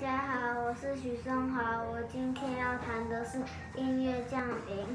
大家好，我是许升华，我今天要弹的是《音乐降临》。